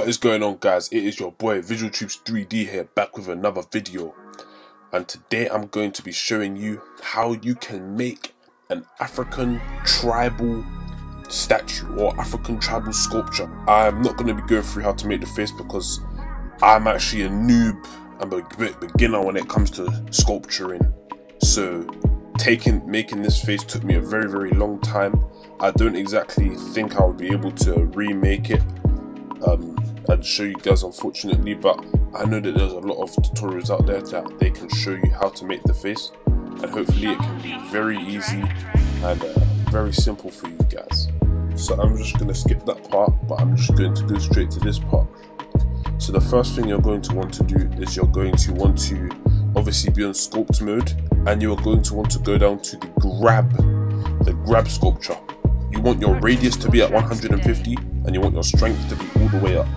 What is going on guys? It is your boy Visual Tube 3D here back with another video and today I'm going to be showing you how you can make an African tribal statue or African tribal sculpture. I'm not going to be going through how to make the face because I'm actually a noob and a bit beginner when it comes to sculpturing so taking making this face took me a very very long time. I don't exactly think I would be able to remake it um, and show you guys unfortunately but I know that there's a lot of tutorials out there that they can show you how to make the face and hopefully it can be very easy and uh, very simple for you guys. So I'm just going to skip that part but I'm just going to go straight to this part. So the first thing you're going to want to do is you're going to want to obviously be on sculpt mode and you're going to want to go down to the grab the grab sculpture. You want your radius to be at 150 and you want your strength to be all the way up.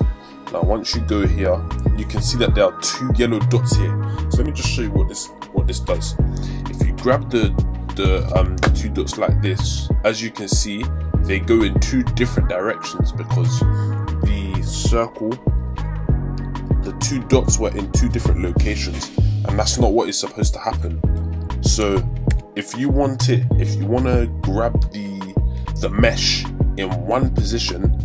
Now once you go here, you can see that there are two yellow dots here. So let me just show you what this what this does. If you grab the the, um, two dots like this, as you can see, they go in two different directions because the circle, the two dots were in two different locations and that's not what is supposed to happen. So if you want it, if you want to grab the the mesh in one position,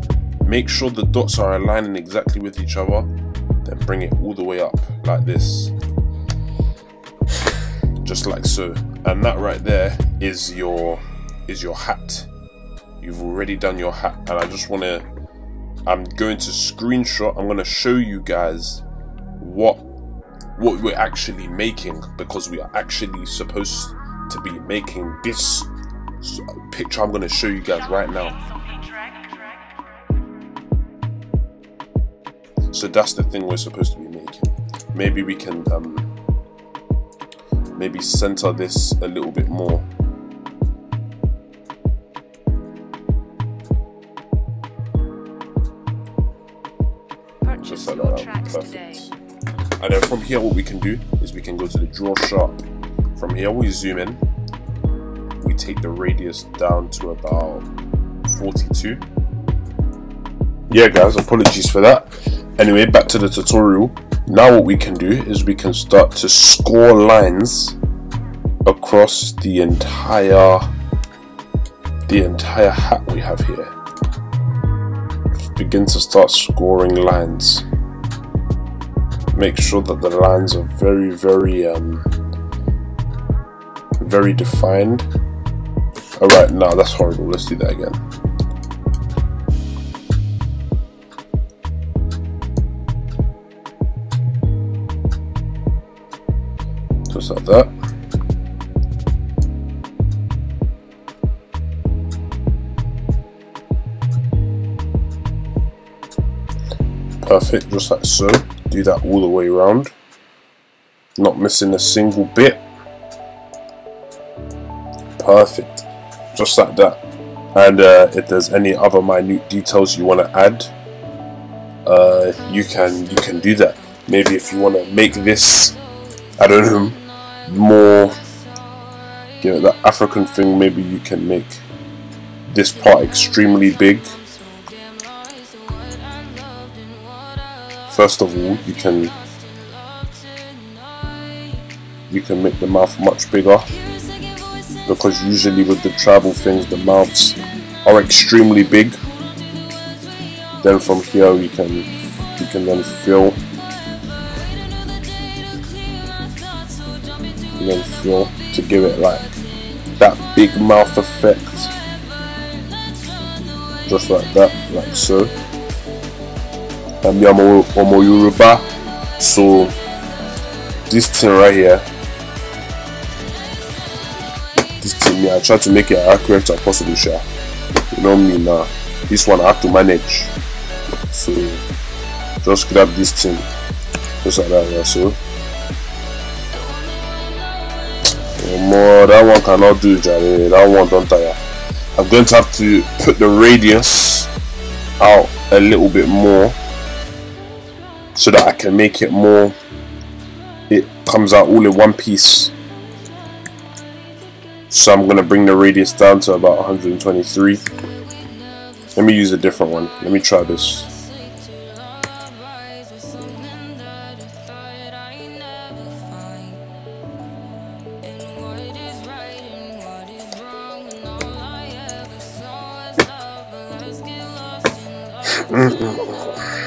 make sure the dots are aligning exactly with each other, then bring it all the way up like this. Just like so. And that right there is your is your hat. You've already done your hat and I just want to I'm going to screenshot, I'm going to show you guys what what we're actually making because we are actually supposed to be making this picture I'm going to show you guys right now. So that's the thing we're supposed to be making. Maybe we can um, maybe center this a little bit more. Just like that, perfect. And then from here what we can do is we can go to the draw sharp. From here we zoom in. We take the radius down to about 42. Yeah guys, apologies for that. Anyway, back to the tutorial. Now what we can do is we can start to score lines across the entire the entire hat we have here. Begin to start scoring lines. Make sure that the lines are very, very um very defined. Alright, now that's horrible. Let's do that again. Like that. Perfect, just like so. Do that all the way around. Not missing a single bit. Perfect, just like that. And uh, if there's any other minute details you want to add, uh, you can you can do that. Maybe if you want to make this, I don't know, more you know the African thing maybe you can make this part extremely big. First of all you can you can make the mouth much bigger because usually with the tribal things the mouths are extremely big. Then from here you can you can then fill then fill to give it like that big mouth effect. Just like that like so. And I'm Omo Yoruba so this thing right here this thing I try to make it accurate as possible sure you know me now this one I have to manage. So just grab this thing just like that yeah, so more that one cannot do that one don't tire. I'm going to have to put the radius out a little bit more so that I can make it more. It comes out all in one piece. So I'm going to bring the radius down to about 123 let me use a different one. Let me try this If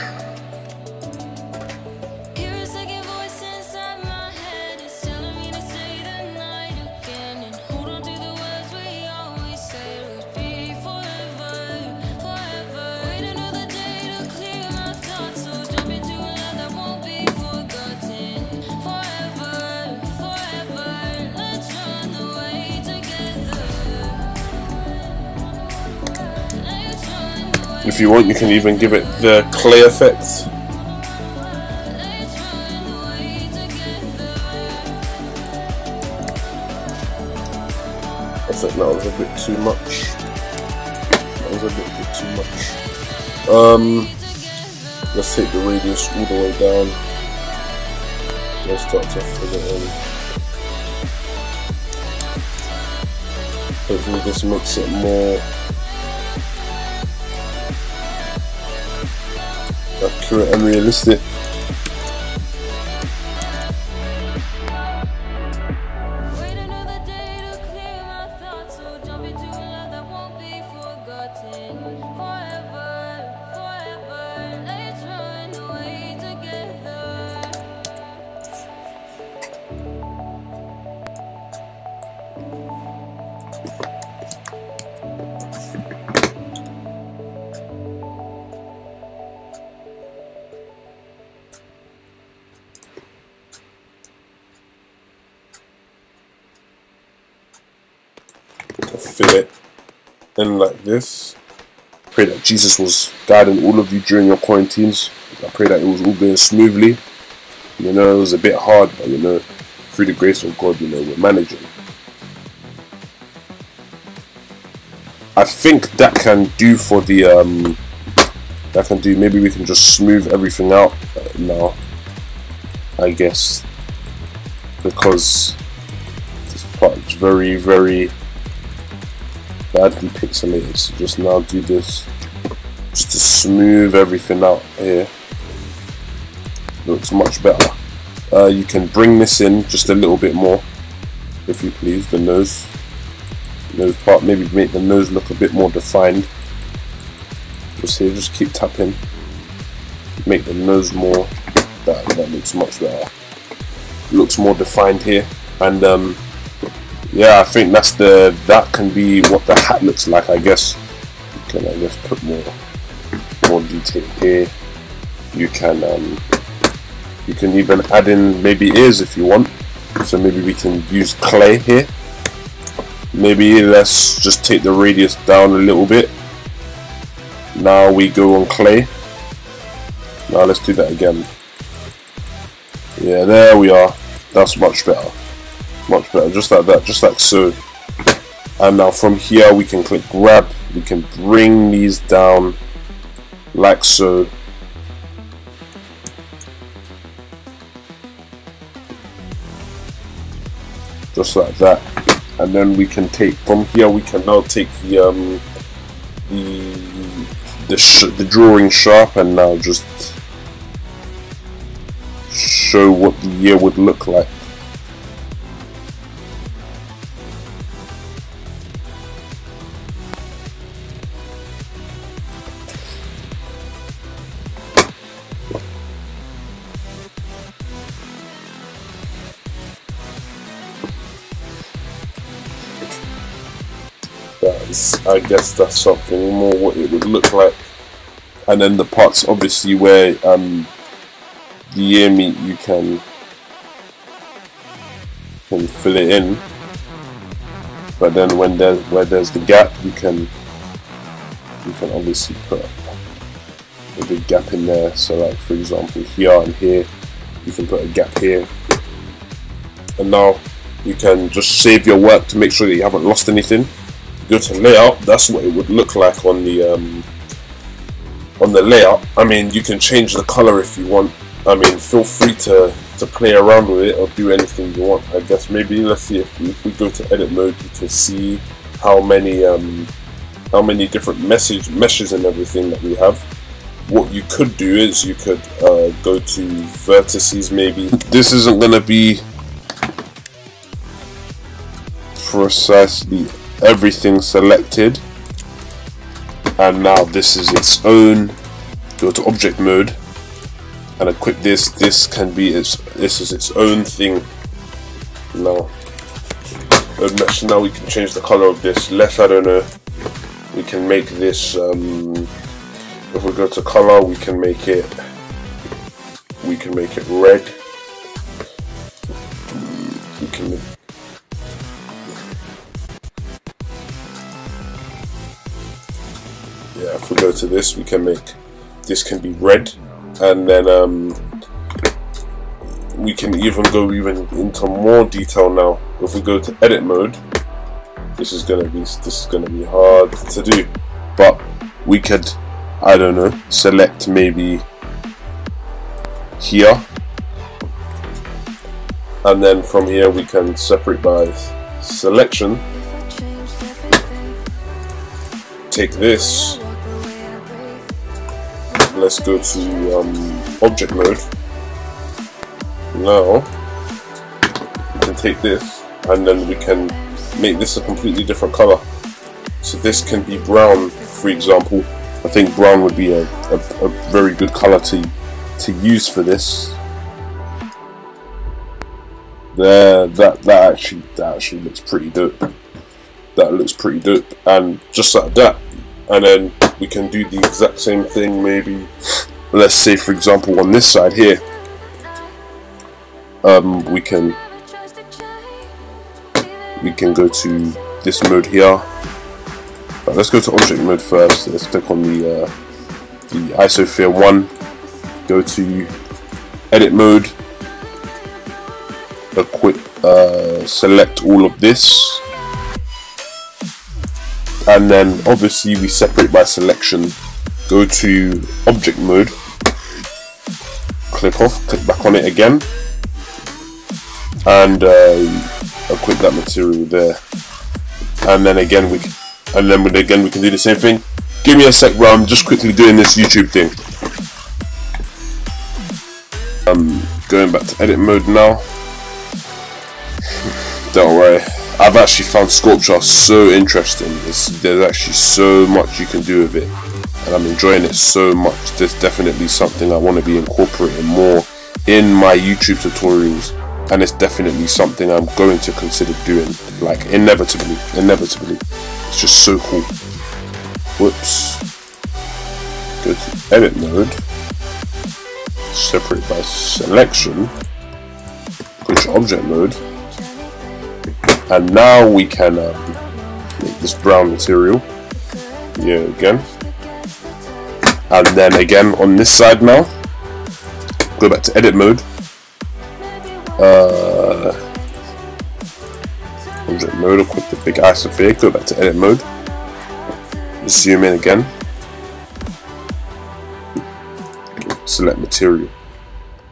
you want, you can even give it the clay effect. I think that was a bit too much. That was a bit, bit too much. Um, let's take the radius all the way down. Let's start to fill it in. Hopefully this makes it more accurate and realistic. Like this. Pray that Jesus was guiding all of you during your quarantines. I pray that it was all going smoothly. You know, it was a bit hard, but you know, through the grace of God, you know, we're managing. I think that can do for the um that can do maybe we can just smooth everything out now I guess because this part is very very badly pixelated so just now do this. Just to smooth everything out here. Looks much better. Uh, you can bring this in just a little bit more if you please. The nose. Nose part. Maybe make the nose look a bit more defined. Just here just keep tapping. Make the nose more that, that looks much better. Looks more defined here. And um, yeah, I think that's the that can be what the hat looks like. I guess you can I guess put more more detail here. You can um, you can even add in maybe ears if you want. So maybe we can use clay here. Maybe let's just take the radius down a little bit. Now we go on clay. Now let's do that again. Yeah, there we are. That's much better much better. Just like that just like so. And now from here we can click grab. We can bring these down like so. Just like that. And then we can take from here we can now take the um the the, the drawing sharp and now just show what the year would look like guess that's something more what it would look like. And then the parts obviously where um, the ear meet you can can fill it in. But then when there's where there's the gap you can you can obviously put a big gap in there. So like for example here and here you can put a gap here. And now you can just save your work to make sure that you haven't lost anything go to layout, that's what it would look like on the um, on the layout. I mean, you can change the color if you want. I mean, feel free to to play around with it or do anything you want. I guess maybe let's see if, if we go to edit mode, you can see how many um, how many different message meshes and everything that we have. What you could do is you could uh, go to vertices maybe. This isn't going to be precisely everything selected. And now this is its own go to object mode. And equip this. This can be its this is its own thing. Now mesh now we can change the color of this. Less I don't know. We can make this um, if we go to color we can make it we can make it red go to this we can make this can be red. And then um, we can even go even into more detail now. If we go to edit mode this is gonna be this is gonna be hard to do. But we could I don't know select maybe here. And then from here we can separate by selection. Take this let's go to um, object mode. Now we can take this and then we can make this a completely different color. So this can be brown for example. I think brown would be a, a, a very good color to to use for this. There that that actually that actually looks pretty dope. That looks pretty dope and just like that. And then we can do the exact same thing maybe let's say for example on this side here. Um, we can we can go to this mode here. Let's go to object mode first. Let's click on the uh, the icosphere 1 go to edit mode. Equip uh, select all of this and then obviously we separate by selection. Go to object mode. Click off click back on it again. And uh, equip that material there. And then again we can, and then again we can do the same thing. Give me a sec bro. I'm just quickly doing this YouTube thing. I'm going back to edit mode now. Don't worry I've actually found sculpture so interesting. It's, there's actually so much you can do with it and I'm enjoying it so much. There's definitely something I want to be incorporating more in my YouTube tutorials and it's definitely something I'm going to consider doing like inevitably inevitably. It's just so cool. Whoops. Go to edit mode. Separate by selection. Push object mode and now we can um, make this brown material. Here again. And then again on this side now go back to edit mode. Uh, object mode, equip the big icosphere, go back to edit mode, zoom in again, select material,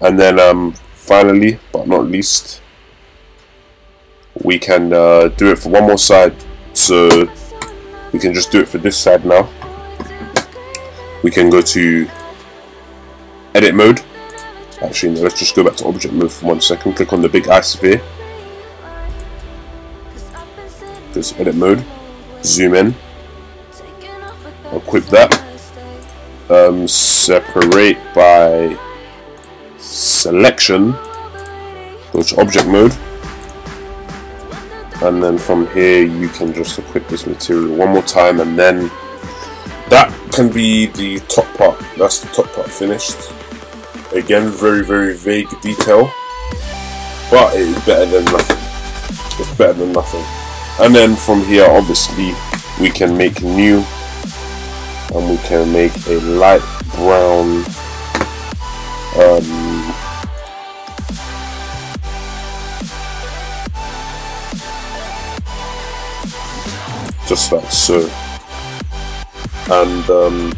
and then um, finally, but not least, we can uh, do it for one more side, so we can just do it for this side now. We can go to edit mode, Actually, no, let's just go back to object mode for one second. Click on the big icosphere. This edit mode. Zoom in. Equip that. Um, separate by selection. Go to object mode. And then from here you can just equip this material one more time and then that can be the top part. That's the top part finished. Again, very, very vague detail, but it is better than nothing. It's better than nothing. And then from here, obviously, we can make new, and we can make a light brown um, just like so and um,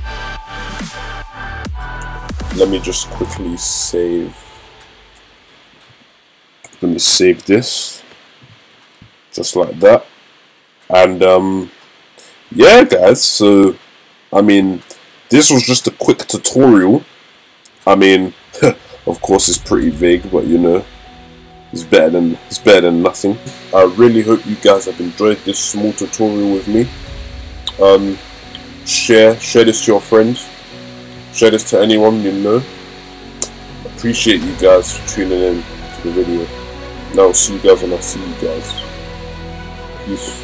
let me just quickly save. Let me save this. Just like that. And um yeah guys so I mean this was just a quick tutorial. I mean of course it's pretty vague but you know it's better than it's better than nothing I really hope you guys have enjoyed this small tutorial with me um share share this to your friends Share this to anyone you know. Appreciate you guys for tuning in to the video. Now, see you guys when I see you guys. Peace.